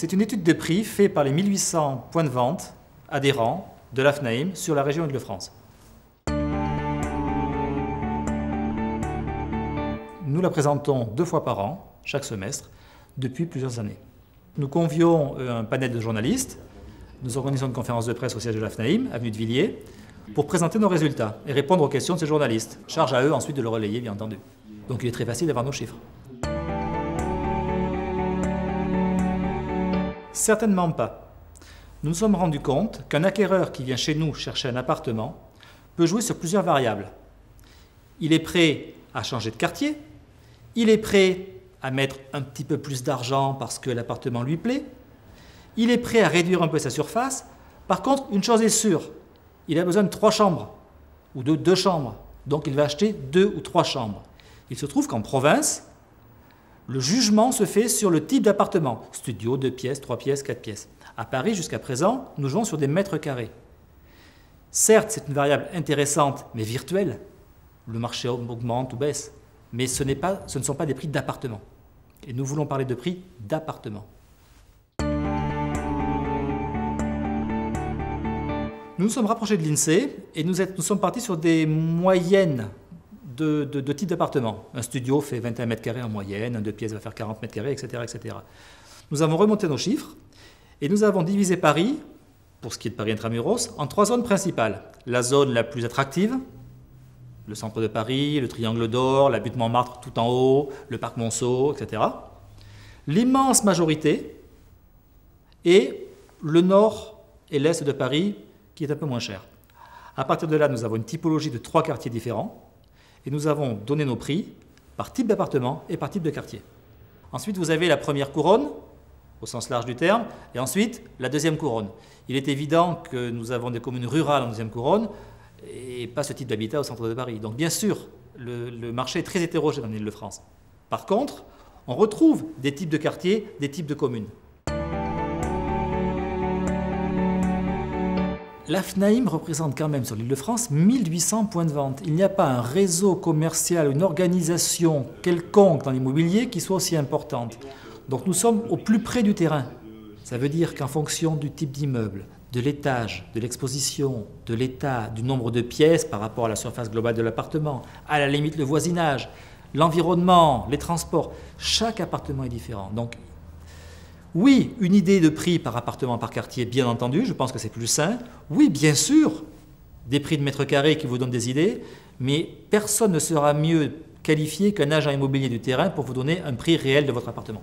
C'est une étude de prix faite par les 1800 points de vente adhérents de l'AFNAIM sur la région Île-de-France. Nous la présentons deux fois par an, chaque semestre, depuis plusieurs années. Nous convions euh, un panel de journalistes, nous organisons une conférence de presse au siège de l'AFNAIM, avenue de Villiers, pour présenter nos résultats et répondre aux questions de ces journalistes. Charge à eux ensuite de le relayer, bien entendu. Donc il est très facile d'avoir nos chiffres. Certainement pas. Nous nous sommes rendus compte qu'un acquéreur qui vient chez nous chercher un appartement peut jouer sur plusieurs variables. Il est prêt à changer de quartier, il est prêt à mettre un petit peu plus d'argent parce que l'appartement lui plaît, il est prêt à réduire un peu sa surface. Par contre, une chose est sûre, il a besoin de trois chambres ou de deux chambres. Donc il va acheter deux ou trois chambres. Il se trouve qu'en province, le jugement se fait sur le type d'appartement. Studio, deux pièces, trois pièces, quatre pièces. À Paris, jusqu'à présent, nous jouons sur des mètres carrés. Certes, c'est une variable intéressante, mais virtuelle. Le marché augmente ou baisse. Mais ce, ne sont pas des prix d'appartement. Et nous voulons parler de prix d'appartement. Nous nous sommes rapprochés de l'INSEE et nous, sommes partis sur des moyennes de, de, type d'appartement. Un studio fait 21 mètres carrés en moyenne, un deux pièces va faire 40 mètres carrés, etc., etc. Nous avons remonté nos chiffres et nous avons divisé Paris, pour ce qui est de Paris intramuros, en trois zones principales. La zone la plus attractive, le centre de Paris, le Triangle d'Or, la butte Montmartre tout en haut, le parc Monceau, etc. L'immense majorité et le nord et l'est de Paris qui est un peu moins cher. À partir de là, nous avons une typologie de trois quartiers différents et nous avons donné nos prix par type d'appartement et par type de quartier. Ensuite, vous avez la première couronne, au sens large du terme, et ensuite la deuxième couronne. Il est évident que nous avons des communes rurales en deuxième couronne et pas ce type d'habitat au centre de Paris. Donc bien sûr, le, marché est très hétérogène en Ile-de-France. Par contre, on retrouve des types de quartiers, des types de communes. l'AFNAIM représente quand même sur l'île de France 1800 points de vente. Il n'y a pas un réseau commercial, une organisation quelconque dans l'immobilier qui soit aussi importante. Donc nous sommes au plus près du terrain. Ça veut dire qu'en fonction du type d'immeuble, de l'étage, de l'exposition, de l'état, du nombre de pièces par rapport à la surface globale de l'appartement, à la limite le voisinage, l'environnement, les transports, chaque appartement est différent. Donc oui, une idée de prix par appartement, par quartier, bien entendu, je pense que c'est plus sain. Oui, bien sûr, des prix de mètre carré qui vous donnent des idées, mais personne ne sera mieux qualifié qu'un agent immobilier du terrain pour vous donner un prix réel de votre appartement.